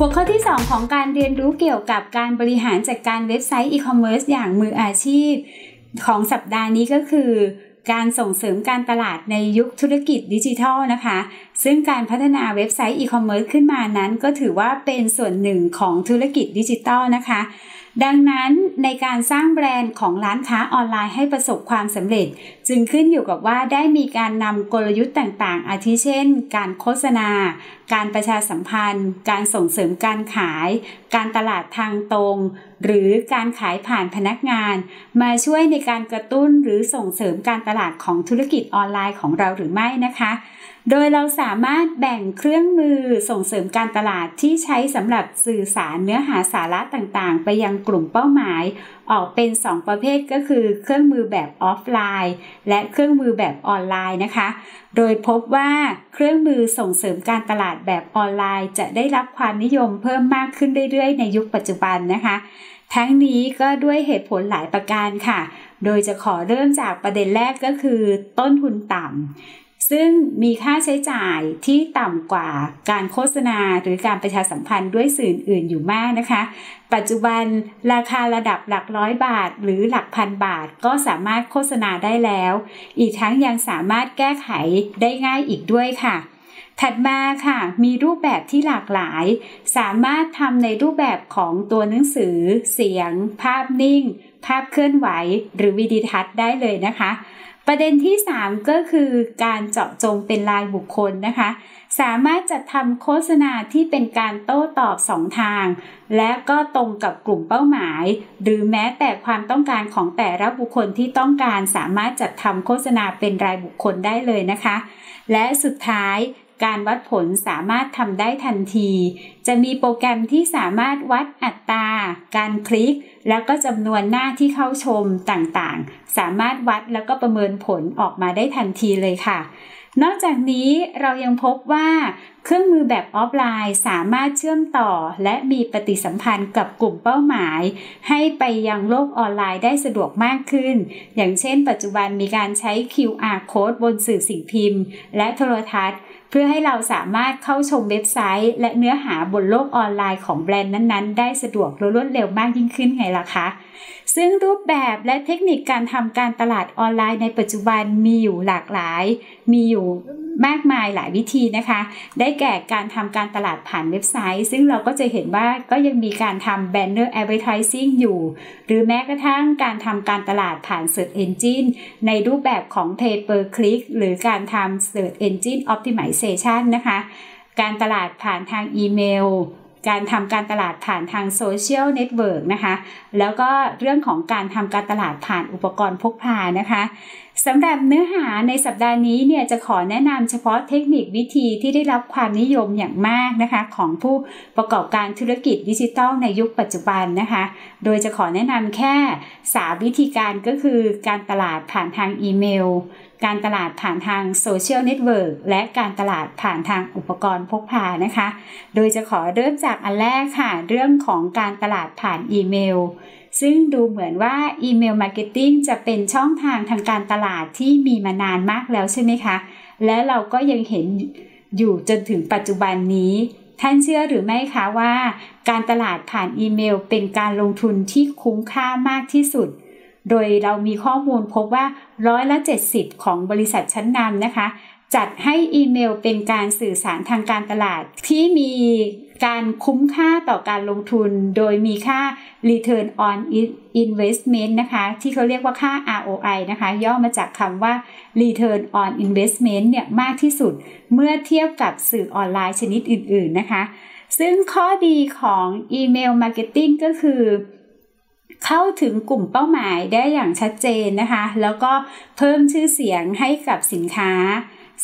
หัวข้อที่ 2 ของการเรียนรู้เกี่ยวกับการบริหารจัดการเว็บไซต์อีคอมเมิร์ซอย่างมืออาชีพ ของสัปดาห์นี้ก็คือ การส่งเสริมการตลาดในยุคธุรกิจดิจิทัลนะคะ ซึ่งการพัฒนาเว็บไซต์อีคอมเมิร์ซขึ้นมานั้น ก็ถือว่าเป็นส่วนหนึ่งของธุรกิจดิจิทัลนะคะ ดังนั้นในการสร้างแบรนด์ของร้านค้าออนไลน์ให้ประสบความสำเร็จ จึงขึ้นอยู่กับว่าได้มีการนำกลยุทธ์ต่างๆ อาทิเช่น การโฆษณา การประชาสัมพันธ์ การส่งเสริมการขาย การตลาดทางตรง หรือการขายผ่านพนักงาน มาช่วยในการกระตุ้นหรือส่งเสริมการตลาดของธุรกิจออนไลน์ของเราหรือไม่นะคะ โดยเราสามารถแบ่งเครื่องมือส่งเสริมการตลาดที่ใช้สำหรับสื่อสารเนื้อหาสาระต่างๆ ไปยังกลุ่มเป้าหมาย ออกเป็น 2 ประเภทก็คือ เครื่องมือแบบออฟไลน์ และเครื่องมือแบบออนไลน์นะคะ โดยพบว่าเครื่องมือส่งเสริมการตลาดแบบออนไลน์ จะได้รับความนิยมเพิ่มมากขึ้นเรื่อยๆ ในยุคปัจจุบันนะคะ ทั้งนี้ก็ด้วยเหตุผลหลายประการค่ะ โดยจะขอเริ่มจากประเด็นแรกก็คือ ต้นทุนต่ำ ซึ่งมีค่าใช้จ่ายที่ต่ำกว่าการโฆษณาหรือการประชาสัมพันธ์ด้วยสื่ออื่นอยู่มากนะคะ ปัจจุบันราคาระดับหลักร้อยบาท หรือหลักพันบาทก็สามารถโฆษณาได้แล้ว อีกทั้งยังสามารถแก้ไขได้ง่ายอีกด้วยค่ะถัดมาค่ะมีรูปแบบที่หลากหลาย สามารถทำในรูปแบบของตัวหนังสือ เสียง ภาพนิ่ง ภาพเคลื่อนไหว หรือวิดีทัศน์ได้เลยนะคะ ประเด็นที่ 3 ก็คือการเจาะจงเป็นรายบุคคลนะคะ สามารถจัดทำโฆษณาที่เป็นการโต้ตอบสองทาง และก็ตรงกับกลุ่มเป้าหมาย หรือแม้แต่ความต้องการของแต่ละบุคคลที่ต้องการสามารถจัดทำโฆษณาเป็นรายบุคคลได้เลยนะคะ และสุดท้าย การวัดผลสามารถทำได้ทันที จะมีโปรแกรมที่สามารถวัดอัตรา การคลิก แล้วก็จำนวนหน้าที่เข้าชมต่างๆ สามารถวัดแล้วก็ประเมินผลออกมาได้ทันทีเลยค่ะ นอกจากนี้เรายังพบว่าเครื่องมือแบบออฟไลน์สามารถเชื่อมต่อ และมีปฏิสัมพันธ์กับกลุ่มเป้าหมาย ให้ไปยังโลกออนไลน์ได้สะดวกมากขึ้น อย่างเช่น ปัจจุบันมีการใช้ QR code บนสื่อสิ่งพิมพ์ และโทรทัศน์ เพื่อให้เราสามารถเข้าชมเว็บไซต์ และเนื้อหาบนโลกออนไลน์ของแบรนด์นั้นๆ ได้สะดวกและรวดเร็วมากยิ่งขึ้นไงล่ะคะ ซึ่งรูปแบบและเทคนิคการทำการตลาดออนไลน์ในปัจจุบันมีอยู่หลากหลาย มีอยู่มากมายหลายวิธีนะคะ ได้แก่การทำการตลาดผ่านเว็บไซต์ ซึ่งเราก็จะเห็นว่าก็ยังมีการทำ banner advertising อยู่ หรือแม้กระทั่งการทำการตลาดผ่าน search engine ในรูปแบบของ pay per click หรือการทำ search engine optimization นะคะ การตลาดผ่านทางอีเมล การทำการตลาดผ่านทางโซเชียลเน็ตเวิร์กนะคะ แล้วก็เรื่องของการทำการตลาดผ่านอุปกรณ์พกพานะคะ สำหรับเนื้อหาในสัปดาห์นี้เนี่ยจะขอแนะนำเฉพาะเทคนิควิธีที่ได้รับความนิยมอย่างมากนะคะของผู้ประกอบการธุรกิจดิจิทัลในยุคปัจจุบันนะคะ โดยจะขอแนะนำแค่สามวิธีการก็คือการตลาดผ่านทางอีเมล การตลาดผ่านทางโซเชียลเน็ตเวิร์กและการตลาดผ่านทางอุปกรณ์พกพานะคะ โดยจะขอเริ่มจากอันแรกค่ะ เรื่องของการตลาดผ่านอีเมล ซึ่งดูเหมือนว่า email marketing จะเป็นช่องทางทางการตลาดที่มีมานานมากแล้วใช่ไหมคะ และเราก็ยังเห็นอยู่จนถึงปัจจุบันนี้ ท่านเชื่อหรือไม่คะว่า การตลาดผ่านอีเมลเป็นการลงทุนที่คุ้มค่ามากที่สุด โดยเรามีข้อมูลพบว่าร้อยละ70 ของบริษัทชั้นนำนะคะ จัดให้อีเมลเป็นการสื่อสารทางการตลาดที่มี การคุ้มค่าต่อการลงทุน โดยมีค่า return on investment นะคะ ที่เขาเรียกว่าค่า ROI นะคะ ย่อมาจากคำว่า return on investment เนี่ยมากที่สุดเมื่อเทียบกับสื่อออนไลน์ชนิดอื่น ๆ นะคะ ซึ่งข้อดีของ email marketing ก็คือเข้าถึงกลุ่มเป้าหมายได้อย่างชัดเจนนะคะ แล้วก็เพิ่มชื่อเสียงให้กับสินค้า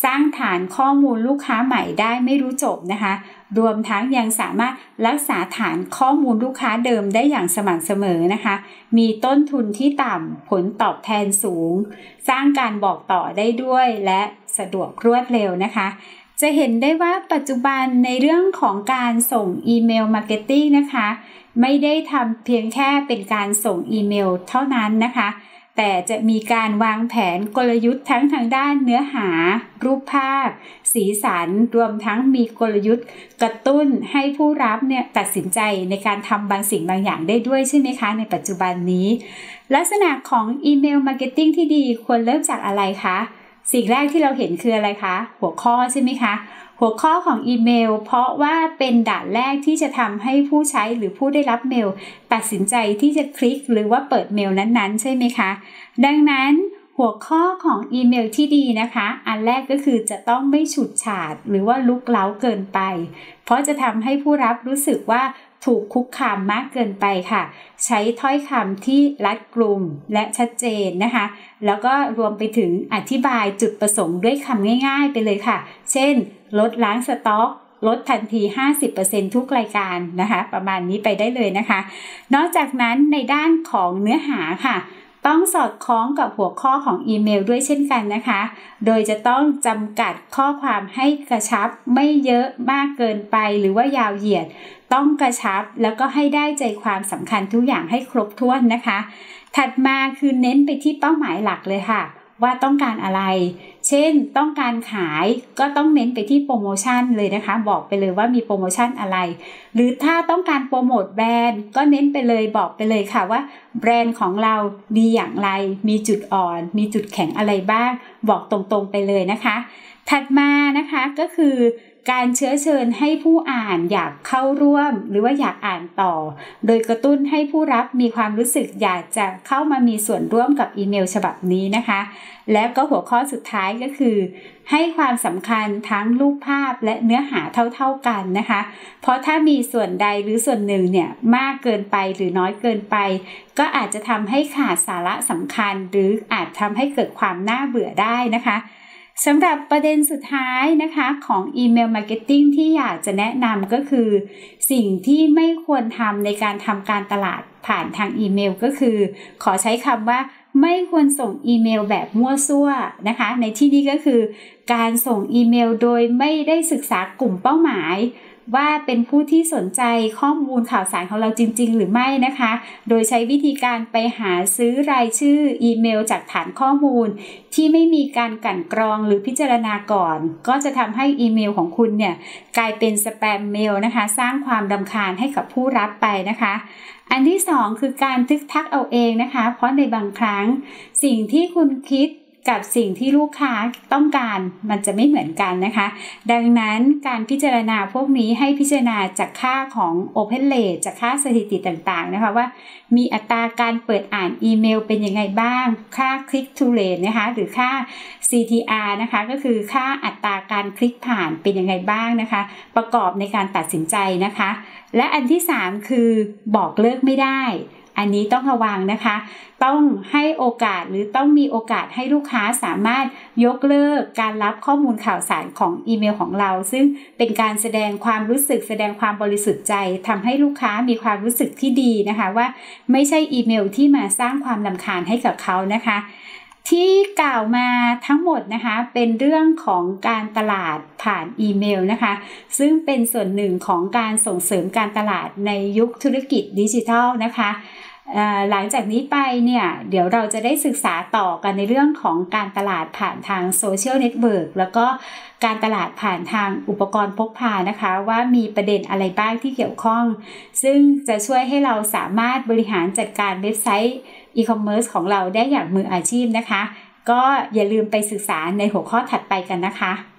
สร้างฐานข้อมูลลูกค้าใหม่ได้ไม่รู้จบนะคะ รวมทั้งยังสามารถรักษาฐานข้อมูลลูกค้าเดิมได้อย่างสม่ำเสมอนะคะ มีต้นทุนที่ต่ำผลตอบแทนสูง สร้างการบอกต่อได้ด้วยและสะดวกรวดเร็วนะคะจะเห็นได้ว่าปัจจุบันในเรื่องของการส่ง email marketing นะคะ ไม่ได้ทำเพียงแค่เป็นการส่งอีเมลเท่านั้นนะคะ แต่จะมีการวางแผนกลยุทธ์ทั้งทางด้านเนื้อหา รูปภาพ สีสัน รวมทั้งมีกลยุทธ์ กระตุ้นให้ผู้รับเนี่ยตัดสินใจในการทำบางสิ่งบางอย่างได้ด้วยใช่ไหมคะ ในปัจจุบันนี้ ลักษณะของ email marketing ที่ดีควรเริ่มจากอะไรคะ สิ่งแรกที่เราเห็นคืออะไรคะ หัวข้อใช่ไหมคะ หัวข้อของอีเมล เพราะว่าเป็นด่านแรกที่จะทำให้ผู้ใช้หรือผู้ได้รับเมล ตัดสินใจที่จะคลิกหรือว่าเปิดเมลนั้นๆ ใช่ไหมคะ ดังนั้นหัวข้อของอีเมลที่ดีนะคะ อันแรกก็คือจะต้องไม่ฉุดฉาดหรือว่าลุกเล้าเกินไป เพราะจะทำให้ผู้รับรู้สึกว่า ถูกคุกคามมากเกินไปค่ะ ใช้ถ้อยคำที่รัดกลุ่มและชัดเจนนะคะ แล้วก็รวมไปถึงอธิบายจุดประสงค์ด้วยคำง่ายๆ ไปเลยค่ะ เช่น ลดล้างสต็อกลดทันที 50%ทุกรายการนะคะ ประมาณนี้ไปได้เลยนะคะ นอกจากนั้นในด้านของเนื้อหาค่ะ ต้องสอดคล้องกับหัวข้อของอีเมลด้วยเช่นกันนะคะ โดยจะต้องจำกัดข้อความให้กระชับไม่เยอะมากเกินไปหรือว่ายาวเหยียด ต้องกระชับแล้วก็ให้ได้ใจความสำคัญทุกอย่างให้ครบถ้วนนะคะ ถัดมาคือเน้นไปที่เป้าหมายหลักเลยค่ะ ว่าต้องการอะไร เช่นต้องการขายก็ต้องเน้นไปที่โปรโมชั่นเลยนะคะ บอกไปเลยว่ามีโปรโมชั่นอะไร หรือถ้าต้องการโปรโมทแบรนด์ก็เน้นไปเลยบอกไปเลยค่ะว่า แบรนด์ของเราดีอย่างไร มีจุดอ่อน มีจุดแข็งอะไรบ้าง บอกตรงๆไปเลยนะคะ ถัดมานะคะก็คือการเชื้อเชิญให้ผู้อ่านอยากเข้าร่วม หรือว่าอยากอ่านต่อ โดยกระตุ้นให้ผู้รับมีความรู้สึกอยากจะเข้ามามีส่วนร่วมกับอีเมลฉบับนี้นะคะ และก็หัวข้อสุดท้ายก็คือให้ความสำคัญทั้งรูปภาพและเนื้อหาเท่าๆกันนะคะ เพราะถ้ามีส่วนใดหรือส่วนหนึ่งเนี่ยมากเกินไปหรือน้อยเกินไป ก็อาจจะทำให้ขาดสาระสำคัญ หรืออาจทำให้เกิดความน่าเบื่อได้นะคะสำหรับประเด็นสุดท้ายนะคะของ email marketing ที่อยากจะแนะนำก็คือ สิ่งที่ไม่ควรทำในการทำการตลาดผ่านทางอีเมลก็คือ ขอใช้คำว่า ไม่ควรส่งอีเมลแบบมั่วซั่วนะคะ ในที่นี้ก็คือ การส่งอีเมลโดยไม่ได้ศึกษากลุ่มเป้าหมาย ว่าเป็นผู้ที่สนใจข้อมูลข่าวสารของเราจริง ๆ หรือไม่นะคะ โดยใช้วิธีการไปหาซื้อรายชื่ออีเมลจากฐานข้อมูล ที่ไม่มีการกลั่นกรองหรือพิจารณาก่อน ก็จะทำให้อีเมลของคุณเนี่ยกลายเป็น spam mail นะคะ สร้างความรำคาญให้กับผู้รับไปนะคะอันที่สองคือการทึกทักเอาเองนะคะ เพราะในบางครั้งสิ่งที่คุณคิด กับสิ่งที่ลูกค้าต้องการมันจะไม่เหมือนกันนะคะ ดังนั้นการพิจารณาพวกนี้ให้พิจารณาจากค่าของ Open Rate จากค่าสถิติต่างๆนะคะว่า มีอัตราการเปิดอ่านอีเมลเป็นยังไงบ้าง ค่า Click to Rate นะคะหรือค่า CTR นะคะก็คือค่าอัตราการคลิกผ่านเป็นยังไงบ้างนะคะ ประกอบในการตัดสินใจนะคะ และอันที่ 3 คือบอกเลิกไม่ได้ อันนี้ต้องระวังนะคะ ต้องให้โอกาสหรือต้องมีโอกาสให้ลูกค้าสามารถยกเลิกการรับข้อมูลข่าวสารของอีเมลของเรา ซึ่งเป็นการแสดงความรู้สึกแสดงความบริสุทธิ์ใจทำให้ลูกค้ามีความรู้สึกที่ดีนะคะว่า ไม่ใช่อีเมลที่มาสร้างความลำคาญให้กับเขานะคะที่กล่าวมาทั้งหมดนะคะเป็นเรื่องของการตลาดผ่านอีเมลนะคะ ซึ่งเป็นส่วนหนึ่งของการส่งเสริมการตลาดในยุคธุรกิจดิจิทัลนะคะ หลังจากนี้ไปเนี่ยเดี๋ยวเราจะได้ศึกษาต่อกันในเรื่องของการตลาดผ่านทาง social network แล้วก็การตลาดผ่านทางอุปกรณ์พกพานะคะ ว่ามีประเด็นอะไรบ้างที่เกี่ยวข้อง ซึ่งจะช่วยให้เราสามารถบริหารจัดการเว็บไซต์อีคอมเมิร์ซของเราได้อย่างมืออาชีพนะคะ ก็อย่าลืมไปศึกษาในหัวข้อถัดไปกันนะคะ